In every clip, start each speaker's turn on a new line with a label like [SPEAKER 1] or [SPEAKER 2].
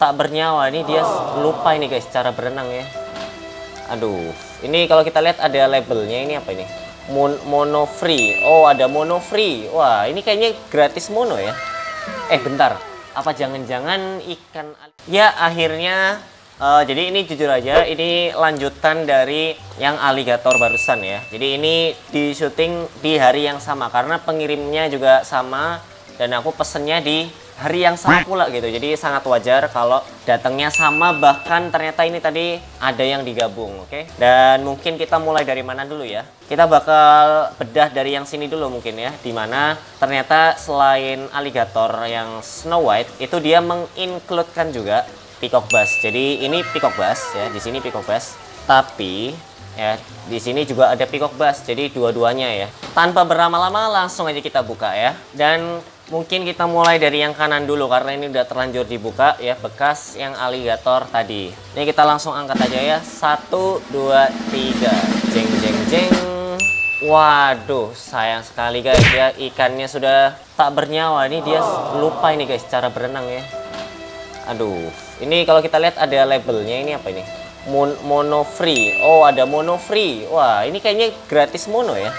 [SPEAKER 1] tak bernyawa. Ini dia lupa ini guys cara berenang ya. Aduh ini kalau kita lihat ada labelnya ini apa ini? Mon mono free. Oh ada mono free. Wah ini kayaknya gratis mono ya. Eh bentar. Apa jangan-jangan ikan ya akhirnya uh, jadi ini jujur aja ini lanjutan dari yang aligator barusan ya. Jadi ini di syuting di hari yang sama. Karena pengirimnya juga sama dan aku pesennya di hari yang sama pula gitu. Jadi sangat wajar kalau datangnya sama bahkan ternyata ini tadi ada yang digabung oke? Okay? dan mungkin kita mulai dari mana dulu ya? Kita bakal bedah dari yang sini dulu mungkin ya di mana ternyata selain aligator yang Snow White itu dia mengincludekan juga peacock bass. Jadi ini peacock bass ya di sini peacock bass. Tapi ya di sini juga ada peacock bass. Jadi dua-duanya ya. Tanpa berlama-lama langsung aja kita buka ya. Dan mungkin kita mulai dari yang kanan dulu karena ini udah terlanjur dibuka ya bekas yang aligator tadi. Ini kita langsung angkat aja ya. Satu dua tiga. Jeng jeng jeng. Waduh sayang sekali guys ya. Ikannya sudah tak bernyawa ini dia lupa ini guys cara berenang ya. Aduh. Ini kalau kita lihat ada labelnya ini apa ini? Mon mono free. Oh ada mono free. Wah ini kayaknya gratis mono ya.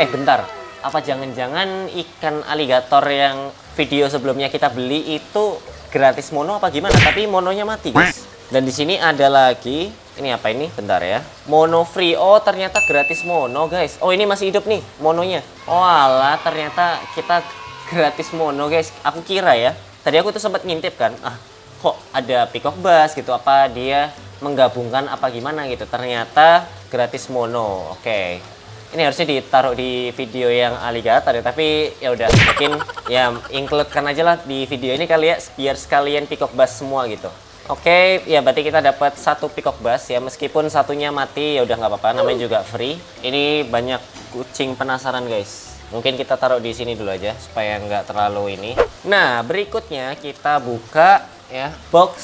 [SPEAKER 1] Eh bentar apa jangan-jangan ikan aligator yang video sebelumnya kita beli itu gratis mono apa gimana? Tapi mononya mati, guys. Dan di sini ada lagi, ini apa ini? Bentar ya. Mono free. Oh, ternyata gratis mono, guys. Oh, ini masih hidup nih mononya. Oh, alah, ternyata kita gratis mono, guys. Aku kira ya. Tadi aku tuh sempat ngintip kan. Ah, kok ada peacock bass gitu apa dia menggabungkan apa gimana gitu. Ternyata gratis mono. Oke. Okay ini harusnya ditaruh di video yang alligator ya tapi ya udah mungkin ya includekan aja lah di video ini kali ya biar sekalian peacock bass semua gitu Oke, ya berarti kita dapat satu peacock bass ya meskipun satunya mati ya udah nggak apa-apa namanya juga free. Ini banyak kucing penasaran guys. Mungkin kita taruh di sini dulu aja supaya nggak terlalu ini. Nah berikutnya kita buka ya box.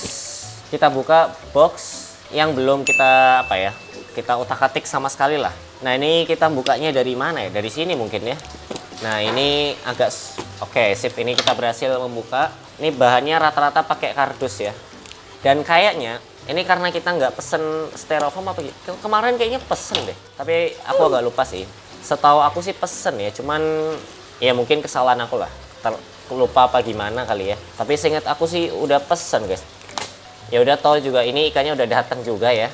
[SPEAKER 1] Kita buka box yang belum kita apa ya kita utak atik sama sekali lah Nah ini kita bukanya dari mana ya? Dari sini mungkin ya. Nah ini agak oke okay, sip. Ini kita berhasil membuka. Ini bahannya rata-rata pakai kardus ya. Dan kayaknya ini karena kita nggak pesen styrofoam apa gitu. Kemarin kayaknya pesen deh. Tapi aku agak lupa sih. Setahu aku sih pesen ya. Cuman ya mungkin kesalahan aku lah. Ter lupa apa gimana kali ya. Tapi seingat aku sih udah pesen guys. Ya udah tahu juga ini ikannya udah datang juga ya.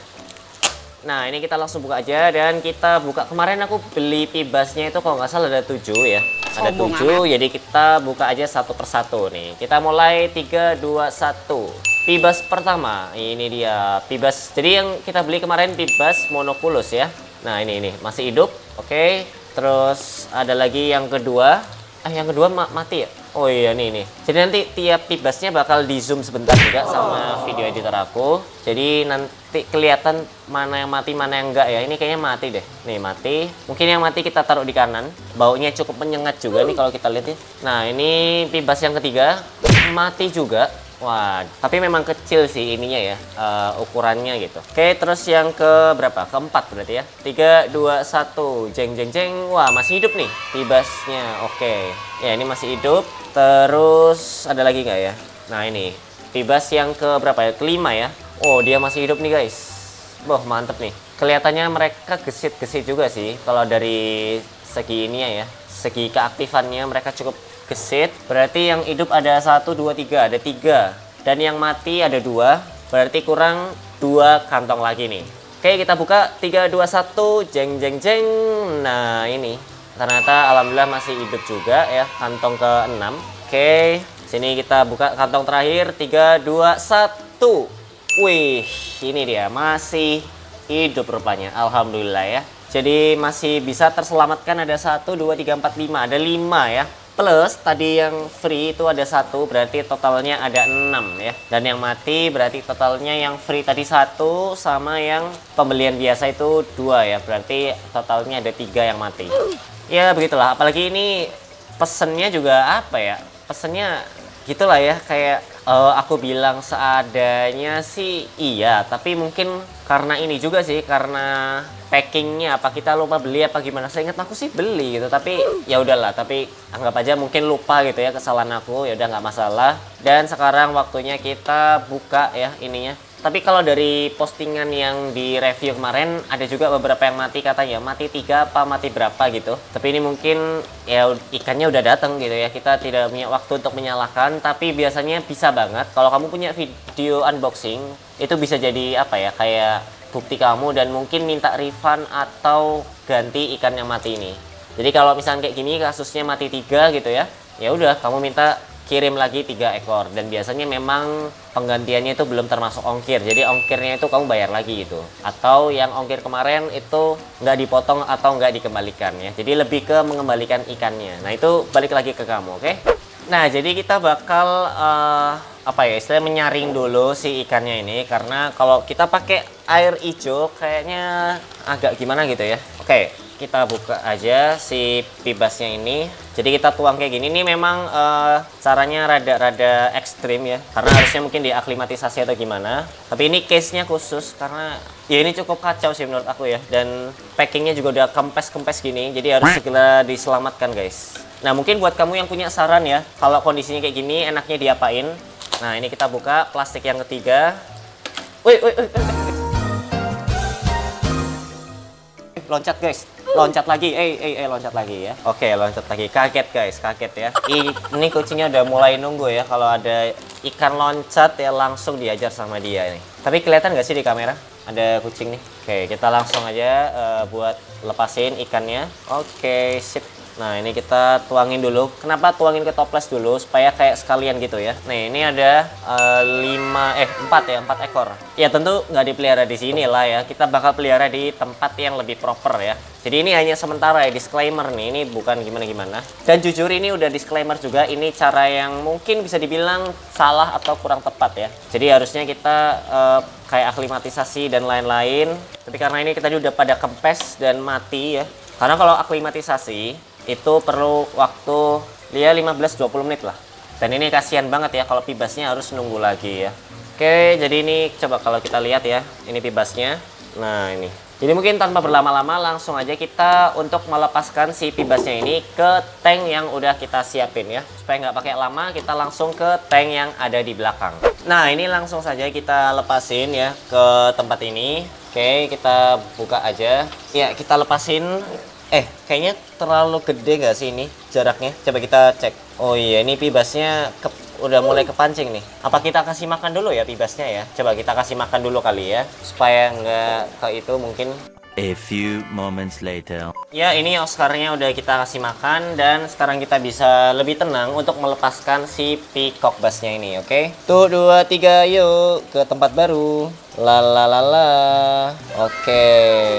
[SPEAKER 1] Nah ini kita langsung buka aja dan kita buka. Kemarin aku beli pibasnya itu kalau nggak salah ada tujuh ya. Ada tujuh jadi kita buka aja satu persatu nih. Kita mulai tiga dua satu. Pibas pertama ini dia pibas. Jadi yang kita beli kemarin pibas monokulus ya. Nah ini ini. Masih hidup oke. Terus ada lagi yang kedua. Ah yang kedua ma mati ya? Oh iya nih nih. Jadi nanti tiap pibasnya bakal di zoom sebentar juga sama video editor aku. Jadi nanti kelihatan mana yang mati mana yang enggak ya. Ini kayaknya mati deh. Nih mati. Mungkin yang mati kita taruh di kanan. Baunya cukup menyengat juga nih kalau kita lihat ya. Nah ini pibas yang ketiga mati juga. Wah, tapi memang kecil sih ininya ya, uh, ukurannya gitu. Oke, terus yang ke berapa? Keempat berarti ya. Tiga, dua, satu. Jeng, jeng, jeng. Wah, masih hidup nih pibasnya. Oke. Ya, ini masih hidup. Terus ada lagi nggak ya? Nah, ini. Pibas yang ke berapa ya? Kelima ya. Oh, dia masih hidup nih guys. Boh, mantep nih. Kelihatannya mereka gesit-gesit juga sih. Kalau dari segi ini ya. Segi keaktifannya mereka cukup gesit. Berarti yang hidup ada satu dua tiga. Ada tiga. Dan yang mati ada dua. Berarti kurang dua kantong lagi nih. Oke kita buka. Tiga dua satu. Jeng jeng jeng. Nah ini. Ternyata alhamdulillah masih hidup juga ya. Kantong ke enam oke sini kita buka kantong terakhir. Tiga dua satu wih ini dia. Masih hidup rupanya. Alhamdulillah ya. Jadi masih bisa terselamatkan ada satu dua tiga empat lima. Ada lima ya. Plus tadi yang free itu ada satu berarti totalnya ada enam ya. Dan yang mati berarti totalnya yang free tadi satu sama yang pembelian biasa itu dua ya. Berarti totalnya ada tiga yang mati. Ya begitulah. Apalagi ini pesennya juga apa ya? Pesennya gitulah ya kayak uh, aku bilang seadanya sih iya tapi mungkin karena ini juga sih karena packingnya apa kita lupa beli apa gimana. Saya ingat aku sih beli gitu tapi ya udahlah tapi anggap aja mungkin lupa gitu ya kesalahan aku ya udah nggak masalah. Dan sekarang waktunya kita buka ya ininya tapi kalau dari postingan yang di review kemarin ada juga beberapa yang mati katanya mati tiga apa mati berapa gitu. Tapi ini mungkin ya ikannya udah datang gitu ya. Kita tidak punya waktu untuk menyalakan tapi biasanya bisa banget kalau kamu punya video unboxing itu bisa jadi apa ya kayak bukti kamu dan mungkin minta refund atau ganti ikan yang mati ini. Jadi kalau misalnya kayak gini kasusnya mati tiga gitu ya, ya udah kamu minta kirim lagi tiga ekor. Dan biasanya memang penggantiannya itu belum termasuk ongkir. Jadi ongkirnya itu kamu bayar lagi gitu. Atau yang ongkir kemarin itu nggak dipotong atau nggak dikembalikan ya. Jadi lebih ke mengembalikan ikannya. Nah itu balik lagi ke kamu oke? Okay? nah jadi kita bakal uh, apa ya istilah menyaring dulu si ikannya ini. Karena kalau kita pakai air hijau kayaknya agak gimana gitu ya. Oke. okay kita buka aja si pibasnya ini. Jadi kita tuang kayak gini. Ini memang uh, caranya rada-rada ekstrim ya. Karena harusnya mungkin diaklimatisasi atau gimana. Tapi ini case nya khusus karena ya ini cukup kacau sih menurut aku ya. Dan packingnya juga udah kempes-kempes gini. Jadi harus segera diselamatkan guys. Nah mungkin buat kamu yang punya saran ya kalau kondisinya kayak gini enaknya diapain? Nah ini kita buka plastik yang ketiga. Wih, wih, wih. loncat guys loncat lagi. Eh eh eh loncat lagi ya. Oke loncat lagi. Kaget guys. Kaget ya. Ini kucingnya udah mulai nunggu ya. Kalau ada ikan loncat ya langsung diajar sama dia ini. Tapi kelihatan nggak sih di kamera? Ada kucing nih. Oke kita langsung aja uh, buat lepasin ikannya. Oke sip Nah ini kita tuangin dulu. Kenapa tuangin ke toples dulu? Supaya kayak sekalian gitu ya. Nih ini ada uh, lima eh empat ya empat ekor. Ya tentu nggak dipelihara di sini lah ya. Kita bakal pelihara di tempat yang lebih proper ya. Jadi ini hanya sementara ya disclaimer nih. Ini bukan gimana-gimana. Dan jujur ini udah disclaimer juga. Ini cara yang mungkin bisa dibilang salah atau kurang tepat ya. Jadi harusnya kita uh, kayak aklimatisasi dan lain-lain. Tapi karena ini kita udah pada kempes dan mati ya. Karena kalau aklimatisasi itu perlu waktu ya 15-20 menit lah. Dan ini kasihan banget ya kalau pibasnya harus nunggu lagi ya. Oke jadi ini coba kalau kita lihat ya ini pibasnya. Nah ini. Jadi mungkin tanpa berlama-lama langsung aja kita untuk melepaskan si pibasnya ini ke tank yang udah kita siapin ya. Supaya nggak pakai lama kita langsung ke tank yang ada di belakang. Nah ini langsung saja kita lepasin ya ke tempat ini. Oke kita buka aja. Ya kita lepasin Eh, kayaknya terlalu gede nggak sih ini jaraknya? Coba kita cek. Oh iya, ini pibasnya ke, udah mulai kepancing nih. Apa kita kasih makan dulu ya pibasnya ya? Coba kita kasih makan dulu kali ya, supaya nggak ke itu mungkin.
[SPEAKER 2] A few moments later.
[SPEAKER 1] Ya, ini Oscarnya udah kita kasih makan dan sekarang kita bisa lebih tenang untuk melepaskan si peacock bassnya ini, oke? Okay? Tuh, dua, tiga, yuk ke tempat baru. Lalalala. Oke,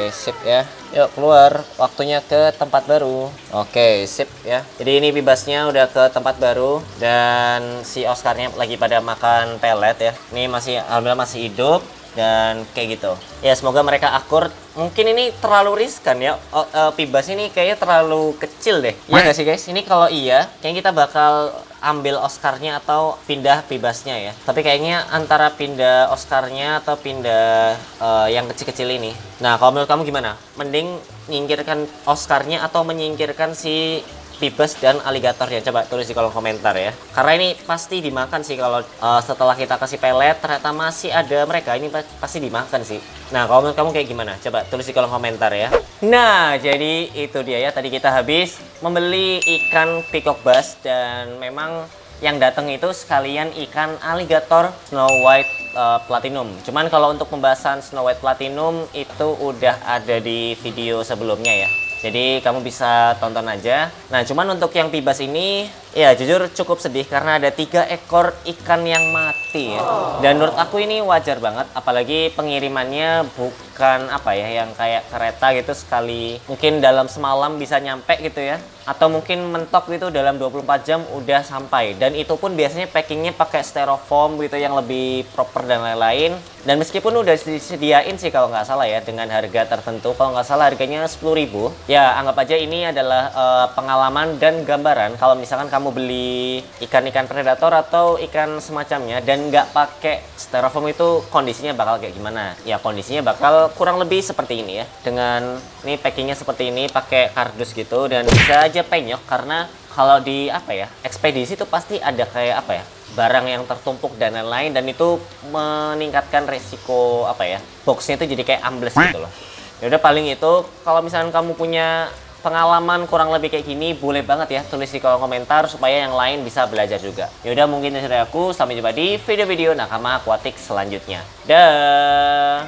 [SPEAKER 1] sip ya. Yuk keluar. Waktunya ke tempat baru. Oke, sip ya. Jadi ini bebasnya udah ke tempat baru dan si Oscarnya lagi pada makan pelet ya. Ini masih alhamdulillah masih hidup dan kayak gitu. Ya semoga mereka akur. Mungkin ini terlalu riskan ya. O, uh, pibas ini kayaknya terlalu kecil deh. Iya nggak sih guys? Ini kalau iya, kayaknya kita bakal ambil Oscarnya atau pindah pibasnya ya. Tapi kayaknya antara pindah Oscarnya atau pindah uh, yang kecil-kecil ini. Nah, kalau menurut kamu gimana? Mending nyingkirkan Oscarnya atau menyingkirkan si pibes dan aligator ya coba tulis di kolom komentar ya. Karena ini pasti dimakan sih kalau uh, setelah kita kasih pelet ternyata masih ada mereka. Ini pasti dimakan sih. Nah kalau menurut kamu kayak gimana? Coba tulis di kolom komentar ya. Nah jadi itu dia ya. Tadi kita habis membeli ikan peacock bass dan memang yang datang itu sekalian ikan alligator Snow White uh, Platinum. Cuman kalau untuk pembahasan Snow White Platinum itu udah ada di video sebelumnya ya. Jadi kamu bisa tonton aja. Nah, cuman untuk yang pibas ini, ya jujur cukup sedih karena ada tiga ekor ikan yang mati ya. Dan menurut aku ini wajar banget, apalagi pengirimannya bukan apa ya, yang kayak kereta gitu sekali. Mungkin dalam semalam bisa nyampe gitu ya. Atau mungkin mentok gitu dalam 24 jam udah sampai. Dan itu pun biasanya packingnya pakai styrofoam gitu yang lebih proper dan lain-lain. Dan meskipun udah disediain sih kalau nggak salah ya dengan harga tertentu, kalau nggak salah harganya 10.000. Ya anggap aja ini adalah uh, pengalaman dan gambaran kalau misalkan kamu beli ikan-ikan predator atau ikan semacamnya dan nggak pakai styrofoam itu kondisinya bakal kayak gimana? Ya kondisinya bakal kurang lebih seperti ini ya. Dengan ini packingnya seperti ini pakai kardus gitu dan bisa aja penyok karena kalau di apa ya ekspedisi itu pasti ada kayak apa ya barang yang tertumpuk dan lain-lain dan itu meningkatkan resiko apa ya boxnya itu jadi kayak ambles gitu loh. Ya udah paling itu kalau misalnya kamu punya pengalaman kurang lebih kayak gini boleh banget ya tulis di kolom komentar supaya yang lain bisa belajar juga. Ya udah mungkin dari aku sampai jumpa di video-video nakama aquatic selanjutnya. Dah